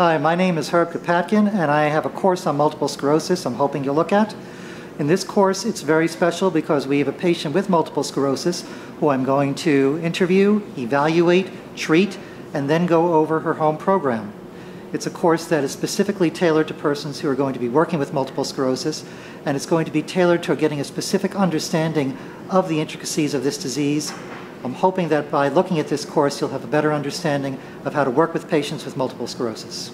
Hi, my name is Herb Karpatkin, and I have a course on multiple sclerosis I'm hoping you'll look at. In this course, it's very special because we have a patient with multiple sclerosis who I'm going to interview, evaluate, treat, and then go over her home program. It's a course that is specifically tailored to persons who are going to be working with multiple sclerosis, and it's going to be tailored to getting a specific understanding of the intricacies of this disease. I'm hoping that by looking at this course, you'll have a better understanding of how to work with patients with multiple sclerosis.